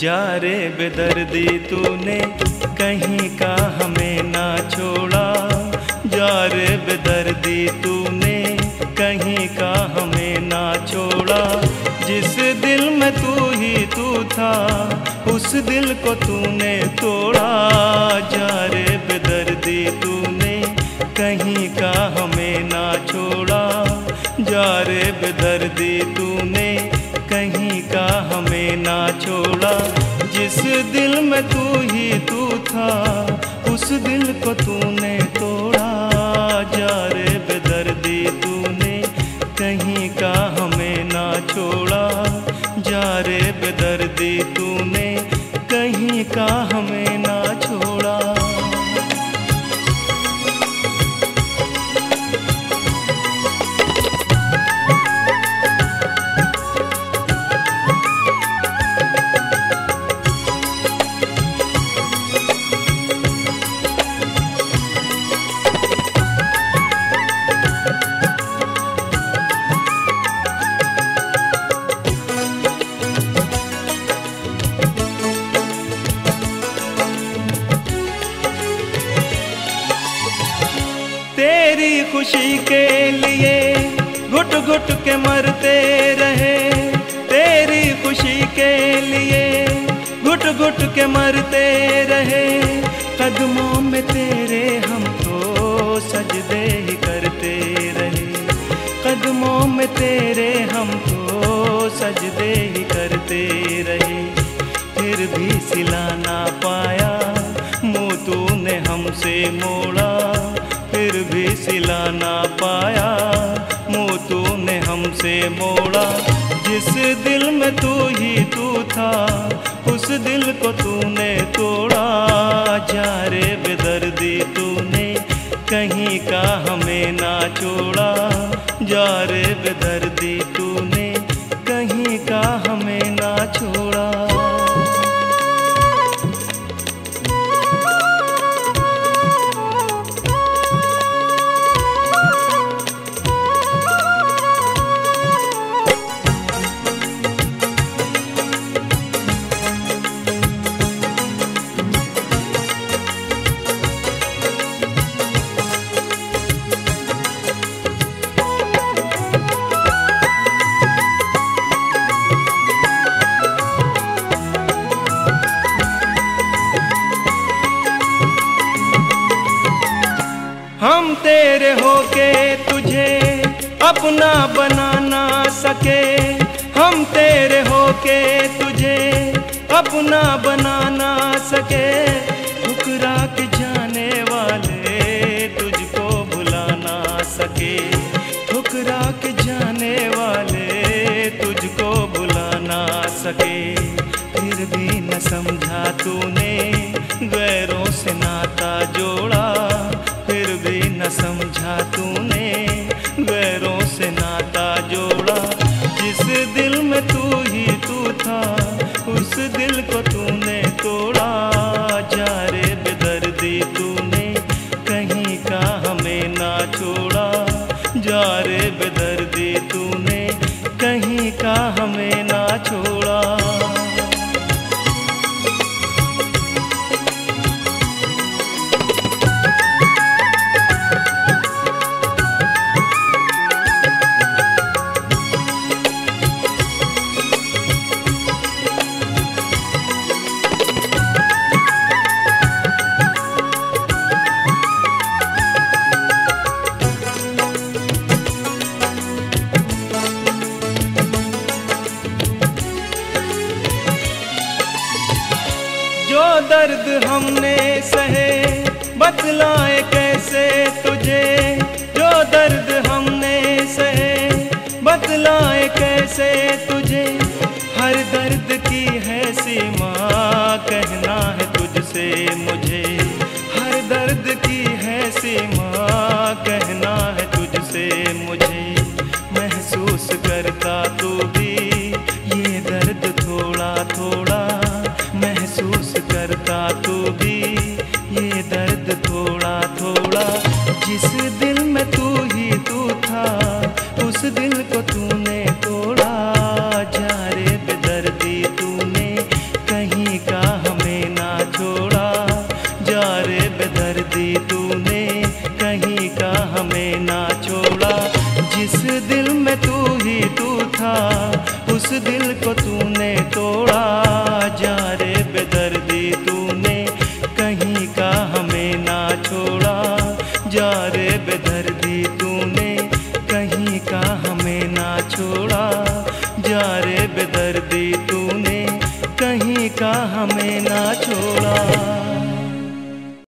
जा रे बेदर्दी तूने, कहीं का हमें ना छोड़ा। जा रे बेदर्दी तूने, कहीं का हमें ना छोड़ा। जिस दिल में तू ही तू था, उस दिल को तूने तोड़ा। जा रे बेदर्दी तूने, कहीं का हमें ना छोड़ा। जा रे बेदर्दी तूने, कहीं का हमें ना छोड़ा जिस दिल में तू ही तू था उस दिल को तूने तोड़ा जा खुशी के लिए घुट घुट के मरते रहे। तेरी खुशी के लिए घुट घुट के मरते रहे। कदमों में तेरे हम तो सजदे ही करते रहे। कदमों में तेरे हम तो सजदे ही करते रहे। फिर भी सिला ना पाया, मुँह तूने हमसे मोड़ा। भी सिला ना पाया मुँह तूने हमसे मोड़ा। जिस दिल में तू ही तू था, उस दिल को तूने तोड़ा। जा रे बेदर्दी तूने, कहीं का हमें ना छोड़ा जा रे बेदर्दी तूने, कहीं का हमें ना छोड़ा तेरे होके तुझे अपना बना ना सके। हम तेरे होके तुझे अपना बना ना सके। ठुकरा के जाने वाले तुझको भुला ना सके। ठुकरा के जाने वाले तुझको भुला ना सके। फिर भी न समझा तूने दिल में तू ही तू था, उस दिल को तूने तोड़ा। जा रे बेदर्दी तूने कहीं का हमें ना छोड़ा। जा रे बेदर्दी तूने कहीं का हमें दर्द हमने सहे बतलाए कैसे तुझे? जो दर्द हमने सहे बतलाए कैसे तुझे? हर दर्द की है सीमा, कहना है तुझसे मुझे। हर दर्द की है सीमा जिस दिल में तू ही तू था, उस दिल को तूने तोड़ा। जारे बेदर्दी तूने कहीं का हमें ना छोड़ा। जारे बेदर्दी तूने कहीं का हमें ना छोड़ा। जिस दिल में तू ही तू था, उस दिल को तूने तोड़ा। जारे